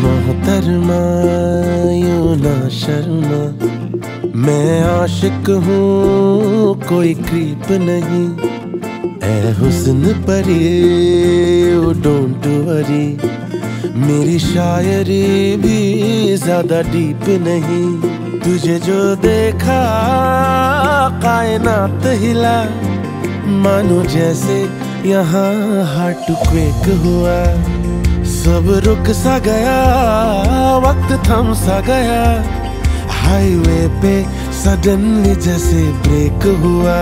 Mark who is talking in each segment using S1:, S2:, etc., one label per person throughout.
S1: मोहतरमा यूँ ना शर्मा मैं आशिक हूँ, कोई क्रीप नहीं। ए हुस्न परी डोंट वरी मेरी शायरी भी ज़्यादा डीप नहीं। तुझे जो देखा, कायनात हिला। मानो जैसे यहाँ हार्ट क्वेक हुआ। सब रुक सा गया, वक्त थम सा गया। हाईवे पे सडनली जैसे ब्रेक हुआ।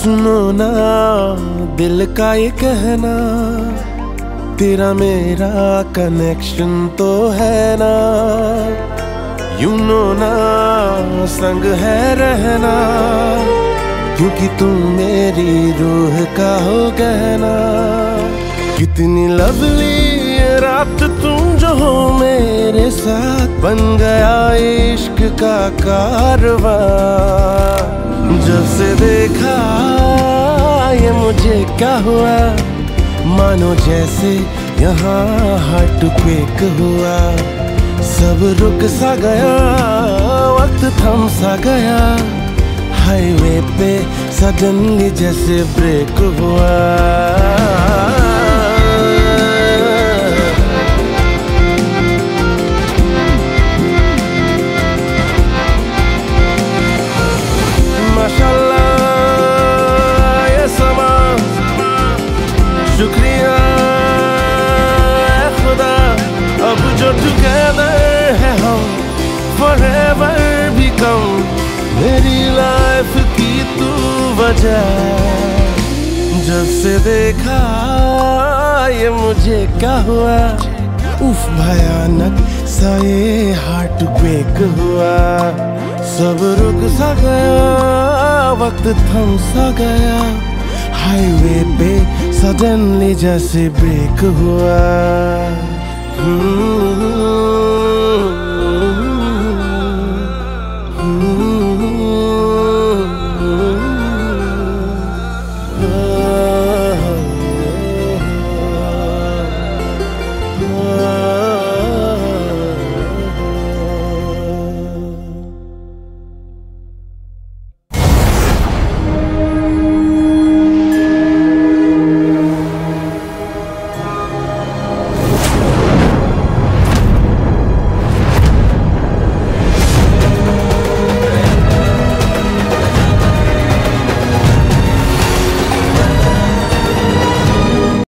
S1: सुनो ना दिल का ये कहना तेरा मेरा कनेक्शन तो है ना। यू नो ना, संग है रहना। क्योंकि तुम मेरी रूह का हो गहना। कितनी लवली रात तुम जो हो मेरे साथ। बन गया इश्क का कारवा। जब से देखा ये मुझे क्या हुआ? मानो जैसे यहाँ हार्ट क्वेक हुआ। सब रुक सा गया, वक्त थम सा गया। हाईवे पे सडनली जैसे ब्रेक हुआ। शुक्रिया खुदा, अब जो टुगेदर है हम, forever भी कम। मेरी लाइफ की तू वजह। जब से देखा ये मुझे क्या हुआ? उफ, भयानक सा ये हार्ट ब्रेक हुआ। सब रुक सा गया, वक्त थम सा गया। हाईवे पे सडनली जैसे ब्रेक हुआ। Oh